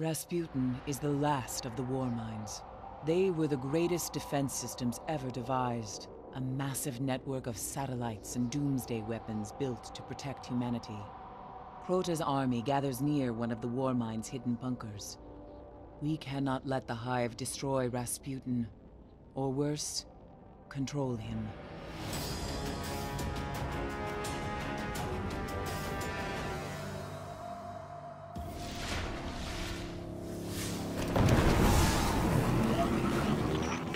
Rasputin is the last of the Warminds. They were the greatest defense systems ever devised. A massive network of satellites and doomsday weapons built to protect humanity. Crota's army gathers near one of the Warmind's hidden bunkers. We cannot let the Hive destroy Rasputin. Or worse, control him.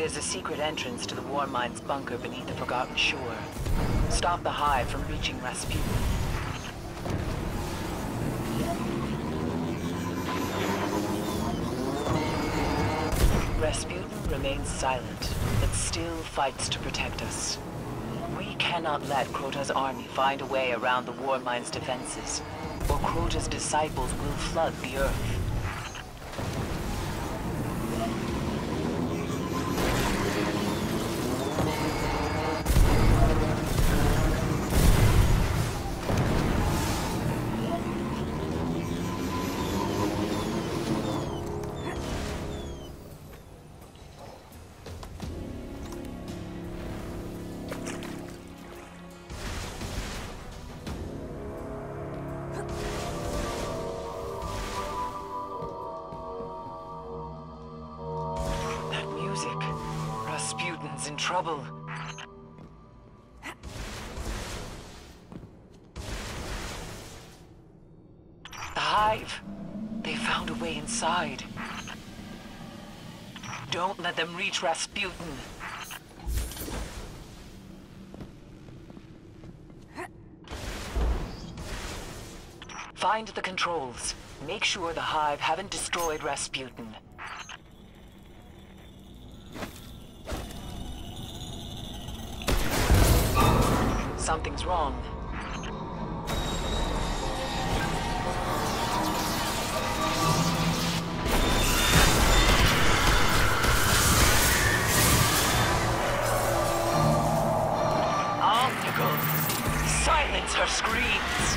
There's a secret entrance to the Warmind's bunker beneath the Forgotten Shore. Stop the Hive from reaching Rasputin. Rasputin remains silent, but still fights to protect us. We cannot let Crota's army find a way around the Warmind's defenses, or Crota's disciples will flood the Earth. Rasputin's in trouble. The Hive. They found a way inside. Don't let them reach Rasputin. Find the controls. Make sure the Hive haven't destroyed Rasputin. Something's wrong. Silence her screams!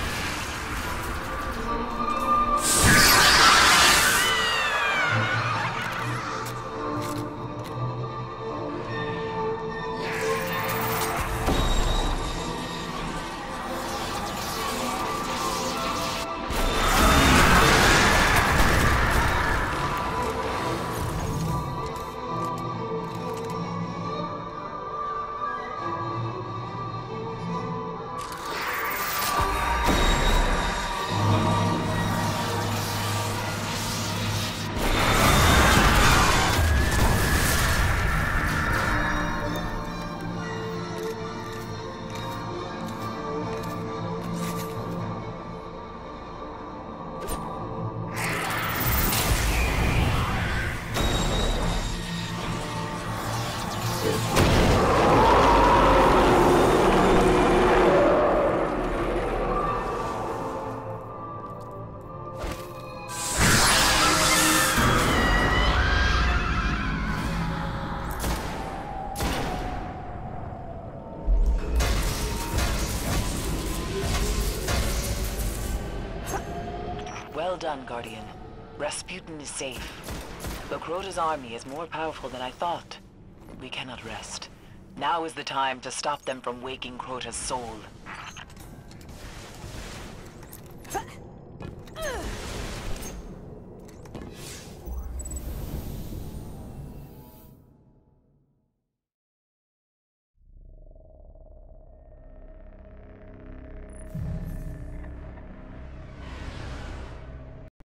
Well done, Guardian. Rasputin is safe. But Crota's army is more powerful than I thought. We cannot rest. Now is the time to stop them from waking Crota's soul.